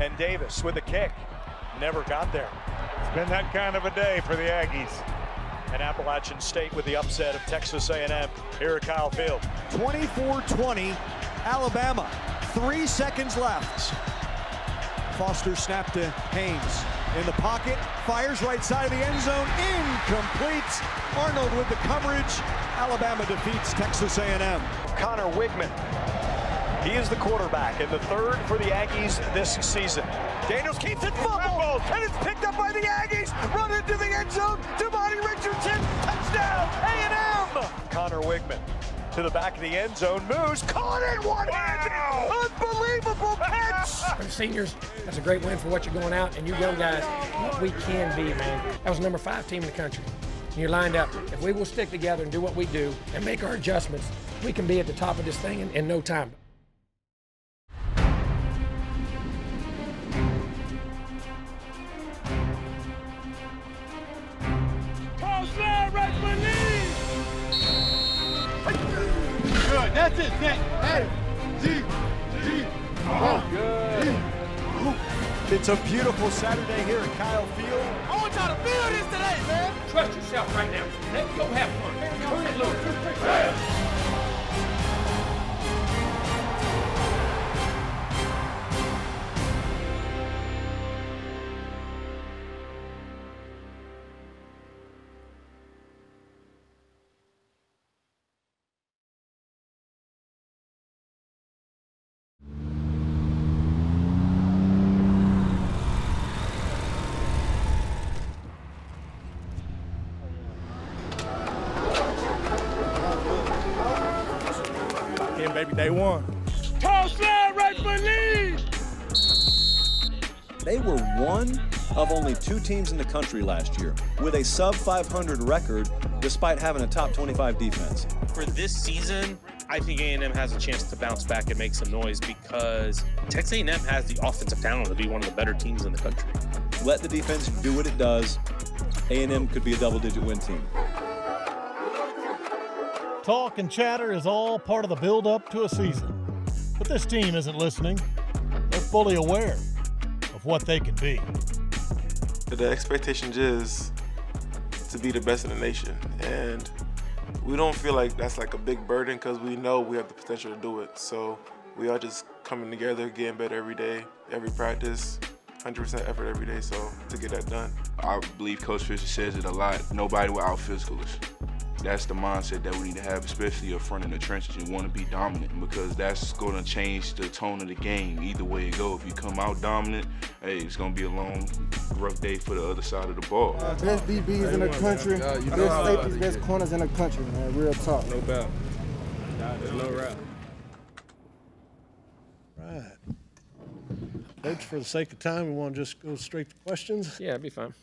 And Davis with a kick. Never got there. It's been that kind of a day for the Aggies. And Appalachian State with the upset of Texas A&M here at Kyle Field. 24-20, Alabama. Three seconds left. Foster snap to Haynes. In the pocket, fires right side of the end zone, incomplete. Arnold with the coverage. Alabama defeats Texas A&M. Conner Weigman. He is the quarterback and the third for the Aggies this season. Daniels keeps it fumbled, and it's picked up by the Aggies. Run into the end zone. Demani Richardson, touchdown, A&M. Conner Weigman to the back of the end zone, moves, caught it, one wow. unbelievable catch. For the seniors, that's a great win for what you're going out, and you young guys, what we can be, man. That was the number five team in the country. And you're lined up. If we will stick together and do what we do and make our adjustments, we can be at the top of this thing in, in no time. That's it. Next. Hey. G. G. Oh, good. It's a beautiful Saturday here at Kyle Field. I want y'all to feel this today, man. Trust yourself right now. Let go have fun. Turn it loose. Day one. Toss slide right for lead. They were one of only two teams in the country last year with a sub 500 record despite having a top 25 defense. For this season, I think A&M has a chance to bounce back and make some noise because Texas A&M has the offensive talent to be one of the better teams in the country. Let the defense do what it does. A&M could be a double-digit win team. Talk and chatter is all part of the build up to a season. But this team isn't listening. They're fully aware of what they can be. The expectation is to be the best in the nation. And we don't feel like that's like a big burden because we know we have the potential to do it. So we are just coming together, getting better every day, every practice, 100% effort every day, so to get that done. I believe Coach Fisher says it a lot. Nobody without physicalist that's the mindset that we need to have, especially up front in the trenches. You want to be dominant because that's going to change the tone of the game. Either way it go, if you come out dominant, hey, it's going to be a long, rough day for the other side of the ball. Uh, best DBs in the country, best safeties, best corners in the country, man. Real talk. No doubt. There's no route. Coach, for the sake of time, we want to just go straight to questions. Yeah, it'd be fine.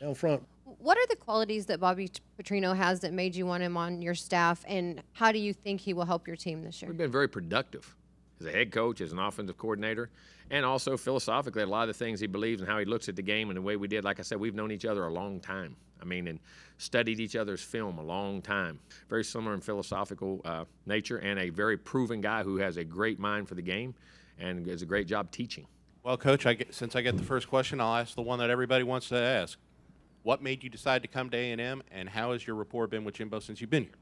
Down front. What are the qualities that Bobby Petrino has that made you want him on your staff, and how do you think he will help your team this year? We've been very productive as a head coach, as an offensive coordinator, and also philosophically, a lot of the things he believes and how he looks at the game and the way we did. Like I said, we've known each other a long time. I mean, and studied each other's film a long time. Very similar in philosophical uh, nature, and a very proven guy who has a great mind for the game and does a great job teaching. Well, Coach, I get, since I get the first question, I'll ask the one that everybody wants to ask. What made you decide to come to A&M, and how has your rapport been with Jimbo since you've been here?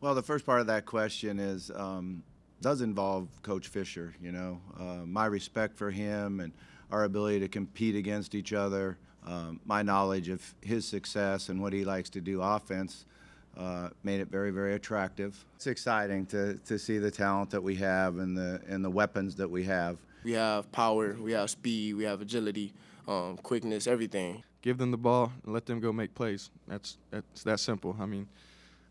Well, the first part of that question is um, does involve Coach Fisher. You know, uh, my respect for him and our ability to compete against each other, um, my knowledge of his success and what he likes to do offense. Uh, made it very, very attractive. It's exciting to, to see the talent that we have and the and the weapons that we have. We have power, we have speed, we have agility, um, quickness, everything give them the ball and let them go make plays. That's that's that simple. I mean,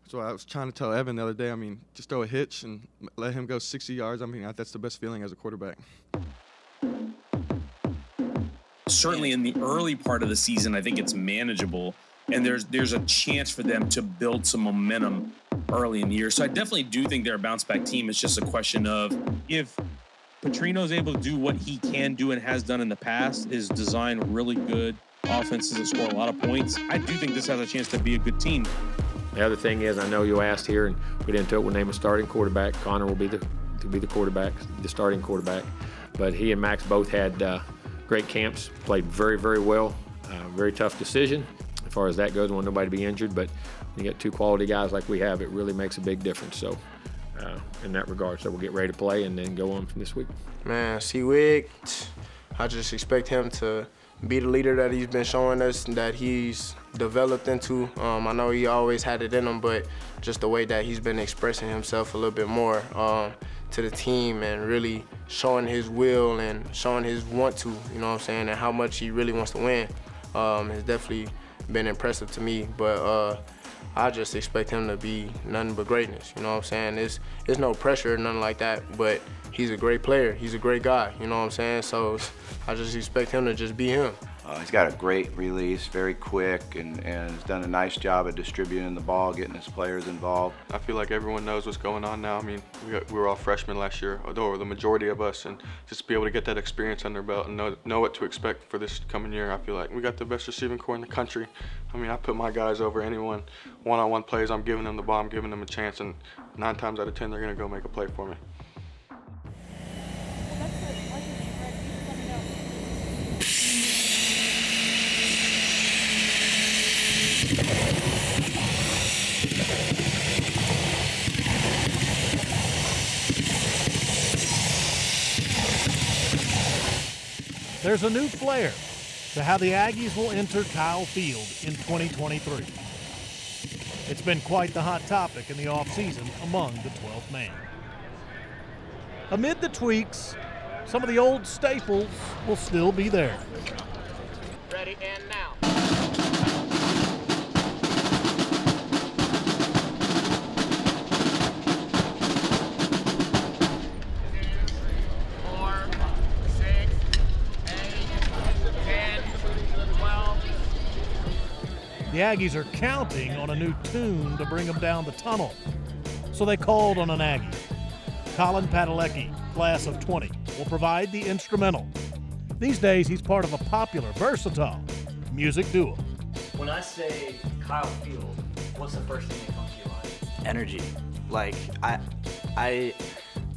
so I was trying to tell Evan the other day. I mean, just throw a hitch and let him go 60 yards. I mean, that's the best feeling as a quarterback. Certainly, in the early part of the season, I think it's manageable, and there's there's a chance for them to build some momentum early in the year. So I definitely do think they're a bounce back team. It's just a question of if Petrino's able to do what he can do and has done in the past, is design really good offenses that score a lot of points. I do think this has a chance to be a good team. The other thing is, I know you asked here, and we didn't it. We'll name a starting quarterback. Conner will be the to be the quarterback, the starting quarterback. But he and Max both had uh, great camps, played very, very well. Uh, very tough decision as far as that goes. Want nobody to be injured, but when you get two quality guys like we have, it really makes a big difference. So, uh, in that regard, so we'll get ready to play and then go on from this week. Man, C-Wig, I just expect him to be the leader that he's been showing us that he's developed into. Um, I know he always had it in him, but just the way that he's been expressing himself a little bit more um, to the team and really showing his will and showing his want to, you know what I'm saying, and how much he really wants to win um, has definitely been impressive to me. But uh, I just expect him to be nothing but greatness, you know what I'm saying? It's, it's no pressure nothing like that, but he's a great player. He's a great guy, you know what I'm saying? So I just expect him to just be him. Uh, he's got a great release, very quick, and, and has done a nice job of distributing the ball, getting his players involved. I feel like everyone knows what's going on now. I mean, we, got, we were all freshmen last year, or the majority of us, and just be able to get that experience under belt and know, know what to expect for this coming year. I feel like we got the best receiving core in the country. I mean, I put my guys over anyone. One-on-one plays, I'm giving them the ball, I'm giving them a chance, and nine times out of ten, they're going to go make a play for me. There's a new flair to how the Aggies will enter Kyle Field in 2023. It's been quite the hot topic in the offseason among the 12th man. Amid the tweaks, some of the old staples will still be there. Ready and now. Aggies are counting on a new tune to bring them down the tunnel. So they called on an Aggie. Colin Padalecki, class of 20, will provide the instrumental. These days, he's part of a popular, versatile music duo. When I say Kyle Field, what's the first thing that comes to your mind? energy. Like I, I,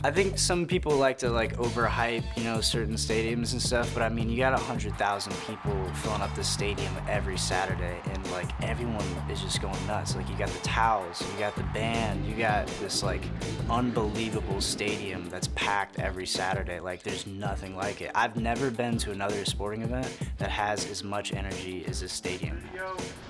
I think some people like to like overhype, you know, certain stadiums and stuff. But I mean, you got a hundred thousand people filling up the stadium every Saturday, and like everyone is just going nuts. Like you got the towels, you got the band, you got this like unbelievable stadium that's packed every Saturday. Like there's nothing like it. I've never been to another sporting event that has as much energy as this stadium.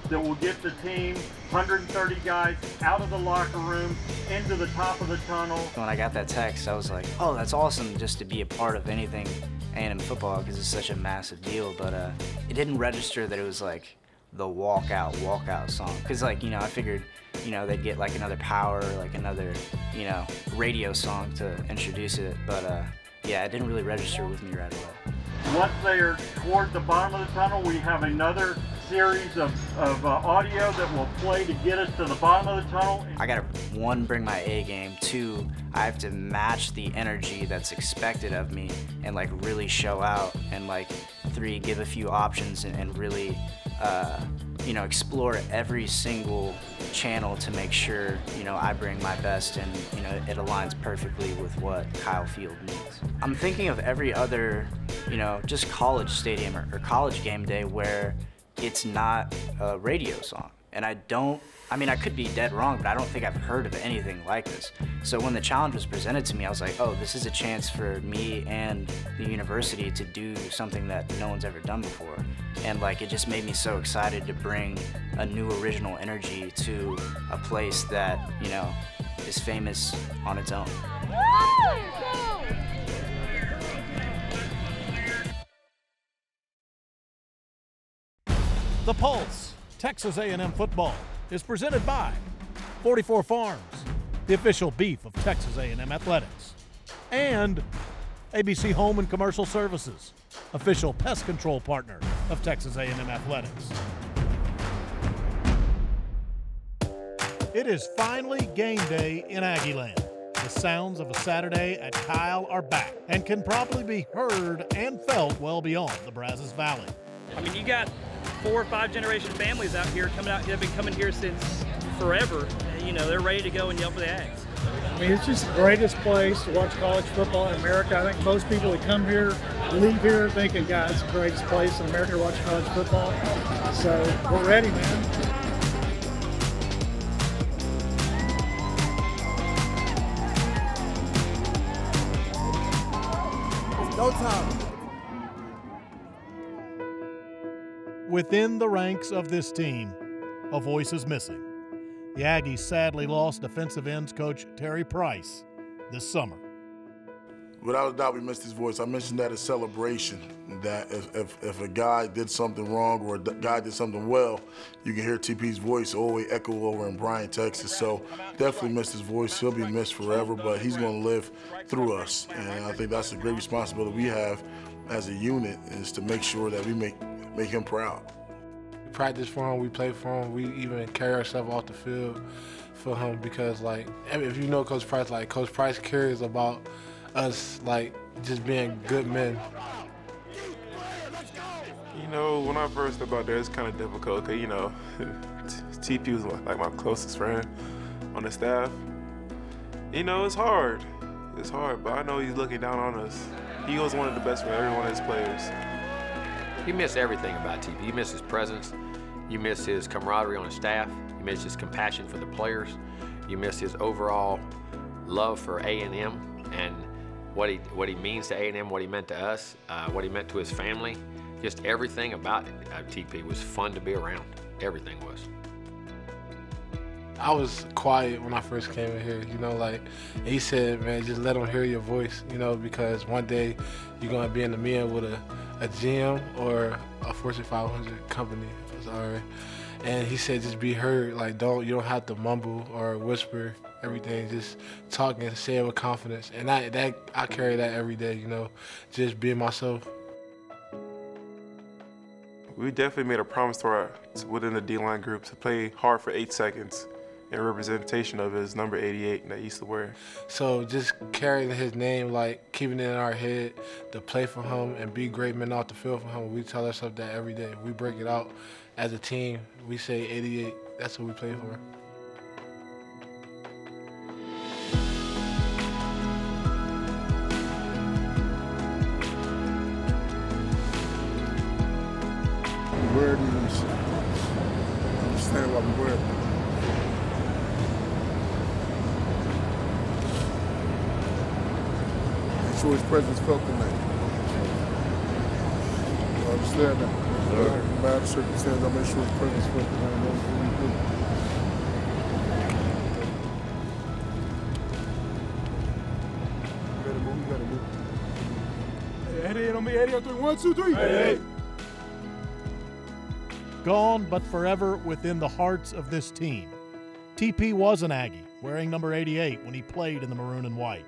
That will get the team, 130 guys, out of the locker room, into the top of the tunnel. When I got that text, I was like, oh, that's awesome just to be a part of anything A&M football because it's such a massive deal. But uh, it didn't register that it was like the walkout, walkout song. Because, like, you know, I figured, you know, they'd get like another power, like another, you know, radio song to introduce it. But uh, yeah, it didn't really register with me right away. Once they are toward the bottom of the tunnel, we have another series of, of uh, audio that will play to get us to the bottom of the tunnel. I gotta one bring my A game. Two, I have to match the energy that's expected of me and like really show out. And like three, give a few options and, and really, uh, you know, explore every single channel to make sure you know I bring my best and you know it aligns perfectly with what Kyle Field needs. I'm thinking of every other, you know, just college stadium or, or college game day where it's not a radio song. And I don't, I mean, I could be dead wrong, but I don't think I've heard of anything like this. So when the challenge was presented to me, I was like, oh, this is a chance for me and the university to do something that no one's ever done before. And like, it just made me so excited to bring a new original energy to a place that, you know, is famous on its own. The Pulse, Texas A&M football, is presented by 44 Farms, the official beef of Texas A&M athletics, and ABC Home and Commercial Services, official pest control partner of Texas A&M athletics. It is finally game day in Aggieland. The sounds of a Saturday at Kyle are back and can probably be heard and felt well beyond the Brazos Valley. I mean, you got four or five generation families out here coming out. They've been coming here since forever. You know, they're ready to go and yell for the Ags. I mean, it's just the greatest place to watch college football in America. I think most people that come here leave here thinking, God, it's the greatest place in America to watch college football. So we're ready, man. No time. Within the ranks of this team, a voice is missing. The Aggies sadly lost defensive ends coach Terry Price this summer. Without a doubt, we missed his voice. I mentioned that as celebration, that if, if, if, a guy did something wrong or a guy did something well, you can hear TP's voice always echo over in Bryan, Texas. So definitely missed his voice. He'll be missed forever, but he's going to live through us. And I think that's a great responsibility we have as a unit is to make sure that we make, make him proud. We practice for him, we play for him, we even carry ourselves off the field for him because, like, if you know Coach Price, like, Coach Price cares about us like just being good men. You know, when I first got out there, it's kind of difficult because, you know, TP was like my closest friend on the staff. You know, it's hard. It's hard, but I know he's looking down on us. He was one of the best for every one of his players. You miss everything about TP. You miss his presence. You miss his camaraderie on his staff. You miss his compassion for the players. You miss his overall love for A&M and what he what he means to A&M, what he meant to us, uh, what he meant to his family. Just everything about uh, TP was fun to be around. Everything was. I was quiet when I first came in here, you know, like he said, man, just let them hear your voice, you know, because one day you're gonna be in the meeting with a, a GM or a Fortune 500 company, right. And he said, just be heard, like don't you don't have to mumble or whisper everything, just talking and say it with confidence. And I that I carry that every day, you know, just being myself. We definitely made a promise to our within the D-line group to play hard for eight seconds in representation of his number 88 that he used to wear. So just carrying his name, like keeping it in our head to play for him and be great men off the field for him. We tell ourselves that every day. We break it out as a team. We say 88. That's what we play for. wear these. Understand why we wear them. Make sure his presence felt tonight. You understand that? Sure. No matter circumstance, I'll make sure his presence felt tonight. That's what we do. Eddie on me, Eddie on three. One, two, three. Hey, hey. Gone but forever within the hearts of this team. TP was an Aggie, wearing number 88 when he played in the maroon and white.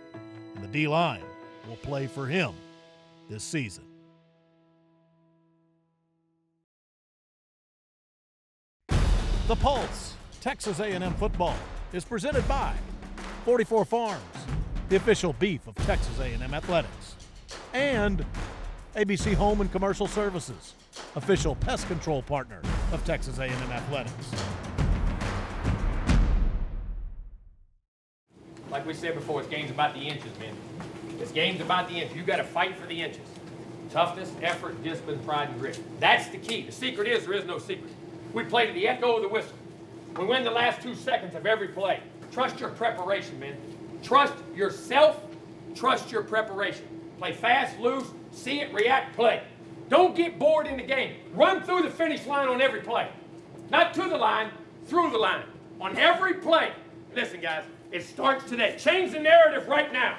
And the D line will play for him this season. The Pulse, Texas A&M football, is presented by 44 Farms, the official beef of Texas A&M athletics, and ABC Home and Commercial Services, official pest control partner of Texas A&M athletics. Like we said before, it's games about the inches, man. It's games about the inches. You got to fight for the inches. Toughness, effort, discipline, pride, and grit. That's the key. The secret is there is no secret. We play to the echo of the whistle. We win the last two seconds of every play. Trust your preparation, man. Trust yourself. Trust your preparation. Play fast, loose, see it, react, play. Don't get bored in the game. Run through the finish line on every play. Not to the line, through the line. On every play. Listen, guys, it starts today. Change the narrative right now.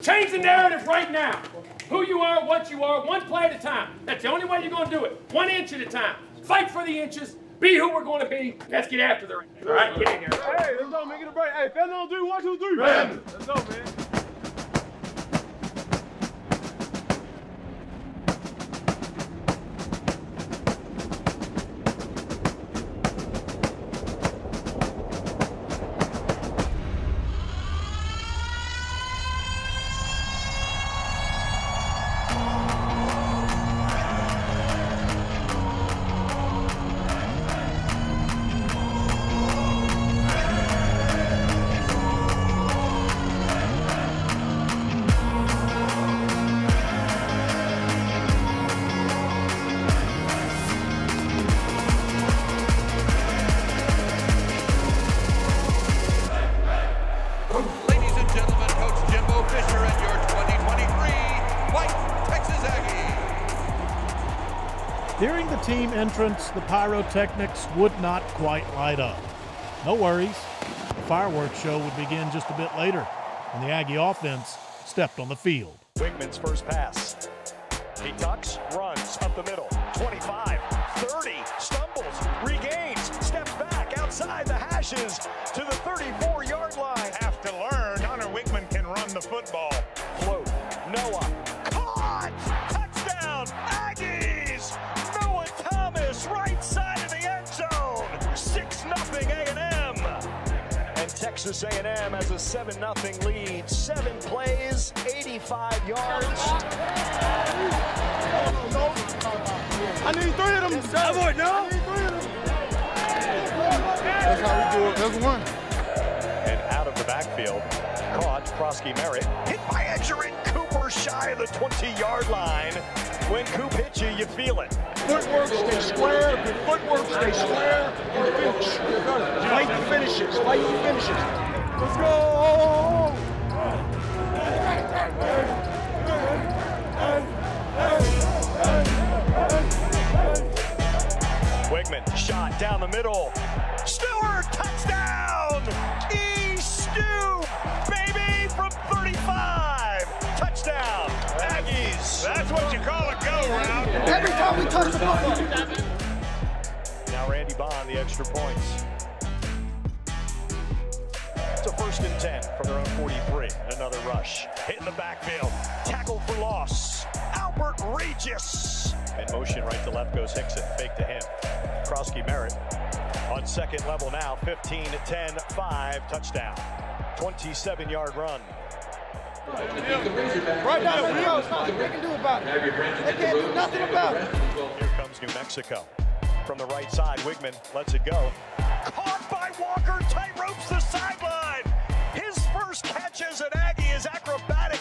Change the narrative right now. Who you are, what you are, one play at a time. That's the only way you're going to do it. One inch at a time. Fight for the inches. Be who we're going to be. Let's get after the All right, get in here. Hey, let's go, man. Get a break. Hey, on three. One, two, three. Man. Let's go, man. Entrance, the pyrotechnics would not quite light up. No worries. The fireworks show would begin just a bit later when the Aggie offense stepped on the field. Weigman's first pass. He tucks, runs up the middle. 25, 30, stumbles, regains, steps back outside the hashes to the 34 yard line. Have to learn. Conner Weigman can run the football. Texas A&M has a 7 0 lead. Seven plays, 85 yards. I need three of them. Avoid, no. That's how we do it. That's one. And out of the backfield, caught Jacory Merritt. Hit by Edgerrin Cooper shy of the 20-yard line. When Coop hits you, you feel it. Footwork, stay square. Good footwork, stay square. And finish. Fight the finishes. Fight the finishes. Let's go. Weigman shot down the middle. Stewart touchdown! E. Stew, baby, from 35. Touchdown, Aggies. That's what you call a go round. Every time we touch the football. Now Randy Bond, the extra points. First and 10 from their own 43. Another rush. Hit in the backfield. Tackle for loss. Albert Regis. In motion right to left goes Hickson. Fake to him. Jacory Merritt on second level now. 15 to 10, 5 touchdown. 27 yard run. Right now, go. It's nothing they can do about it. They can't do nothing about it. Here comes New Mexico. From the right side, Weigman lets it go. Caught by Walker, tight ropes the first catch an Aggie is acrobatic.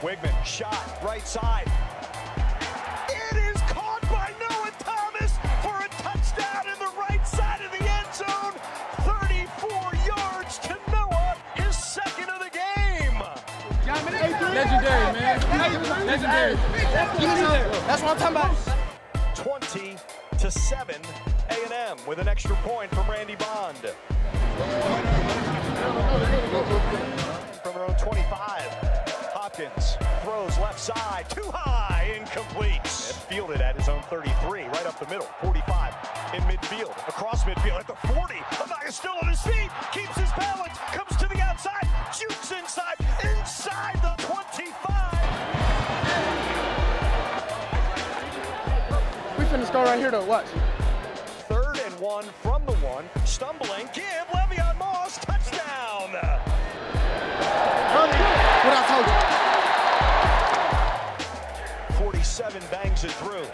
Weigman shot right side. It is caught by Noah Thomas for a touchdown in the right side of the end zone. 34 yards to Noah, his second of the game. Legendary, man. Legendary. That's what I'm talking about. 20 to 7 A&M with an extra point from Randy Bond. From their own 25, Hopkins throws left side, too high, incomplete. And fielded at his own 33, right up the middle, 45 in midfield, across midfield at the 40. Amaya still on his feet, keeps his balance, comes to the outside, jukes inside, inside the 25. We finna score right here, though. Watch. Third and one from the one. Stumbling. Give What I 47 bangs it through.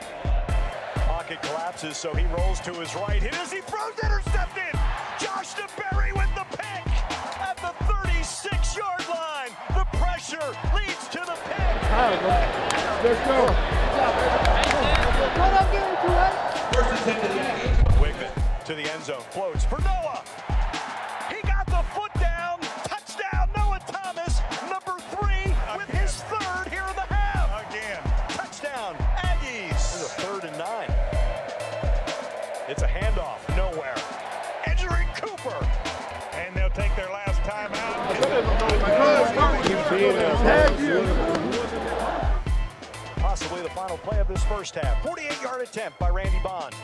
Pocket collapses, so he rolls to his right. Hit as he throws intercepted. Josh DeBerry with the pick at the 36 yard line. The pressure leads to the pick. Let's go. First and 10 to the Aggies. Weigman to the end zone. Floats for Noah. Possibly the final play of this first half. 48-yard attempt by Randy Bond.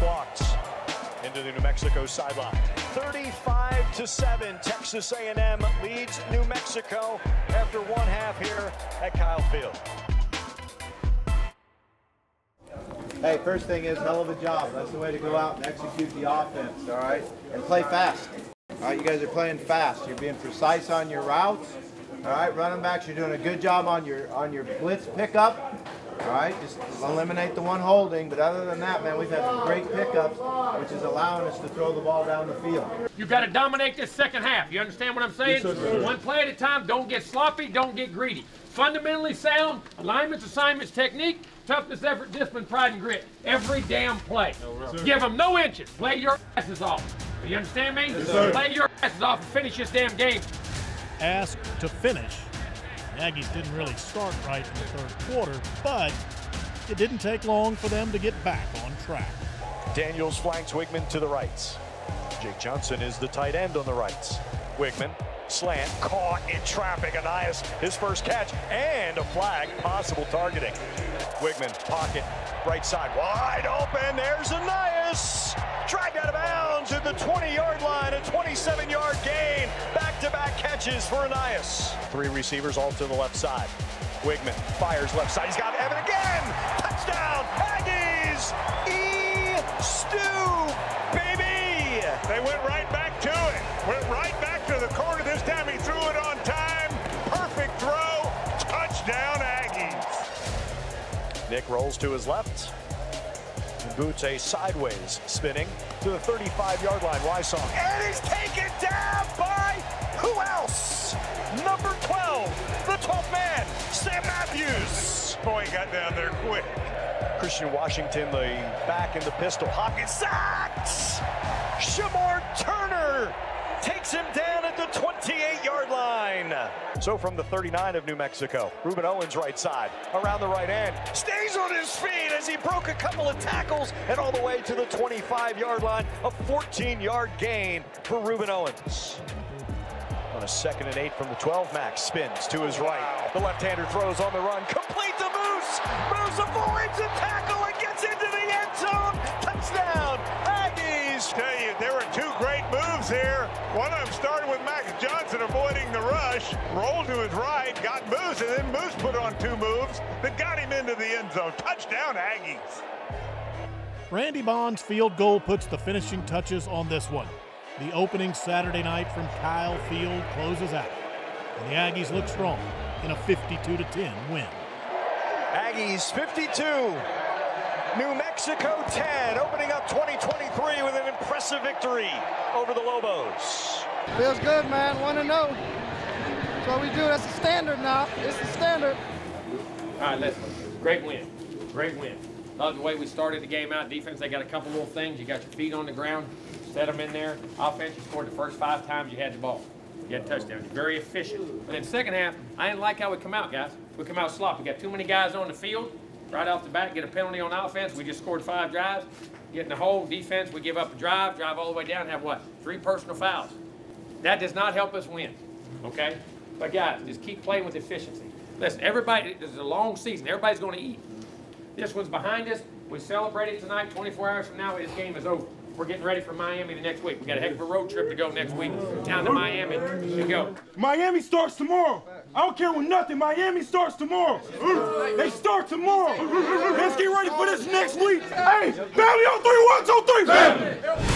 Blocked into the New Mexico sideline. 35 to 7, Texas A&M leads New Mexico after one half here at Kyle Field. Hey, first thing is hell of a job. That's the way to go out and execute the offense, all right? And play fast. All right, you guys are playing fast. You're being precise on your routes. All right, running backs, you're doing a good job on your on your blitz pickup. All right, just eliminate the one holding. But other than that, man, we've had some great pickups, which is allowing us to throw the ball down the field. You've got to dominate this second half. You understand what I'm saying? Yes, sir. One play at a time. Don't get sloppy. Don't get greedy. Fundamentally sound alignments, assignments, technique, toughness, effort, discipline, pride, and grit. Every damn play. Give them no inches. Play your asses off. You understand me? Yes, sir. Play your asses off and finish this damn game. Asked to finish. The Aggies didn't really start right in the third quarter, but it didn't take long for them to get back on track. Daniels flanks Weigman to the right. Jake Johnson is the tight end on the right. Weigman, slant, caught in traffic. Ainias, his first catch, and a flag, possible targeting. Weigman, pocket, right side, wide open. There's Ainias. Dragged out of bounds at the 20-yard line, a 27-yard gain. Back-to-back catches for Ainias. Three receivers all to the left side. Weigman fires left side. He's got Evan again. Touchdown, Aggies. E. Stu, baby. They went right back to it. Went right back to the corner. This time he threw it on time. Perfect throw. Touchdown, Aggies. Nick rolls to his left. Boots a sideways spinning to the 35-yard line. Wysong. And he's taken down by who else? Number 12, the 12th man, Sam Matthews. Boy, he got down there quick. Christian Washington, the back in the pistol. Hopkins sacks. Shemar Turner him down at the 28-yard line. So from the 39 of New Mexico, Rueben Owens right side, around the right end, stays on his feet as he broke a couple of tackles and all the way to the 25-yard line, a 14-yard gain for Rueben Owens. On a second and eight from the 12, Max spins to his right. The left-hander throws on the run, complete to Moose. Moose avoids a tackle the rolled to his right, got Moose, and then Moose put on two moves that got him into the end zone. Touchdown, Aggies. Randy Bond's field goal puts the finishing touches on this one. The opening Saturday night from Kyle Field closes out, and the Aggies look strong in a 52 10 win. Aggies 52, New Mexico 10, opening up 2023 with an impressive victory over the Lobos. Feels good, man. One to oh. know. That's what we do. That's the standard now. It's the standard. All right, listen. Great win. Great win. Love the way we started the game out. Defense, they got a couple little things. You got your feet on the ground, set them in there. Offense, you scored the first five times you had the ball. You had a touchdown. You're very efficient. But then second half, I didn't like how we come out, guys. We come out sloppy. We got too many guys on the field. Right off the bat, get a penalty on offense. We just scored five drives. Get in the hole. Defense, we give up a drive, drive all the way down, have what? Three personal fouls. That does not help us win. Okay? But guys, just keep playing with efficiency. Listen, everybody, this is a long season. Everybody's going to eat. This one's behind us. We celebrate it tonight. 24 hours from now, this game is over. We're getting ready for Miami the next week. We got a heck of a road trip to go next week down to Miami to go. Miami starts tomorrow. I don't care what nothing. Miami starts tomorrow. They start tomorrow. Let's get ready for this next week. Hey, family on three, one, two, three. Family.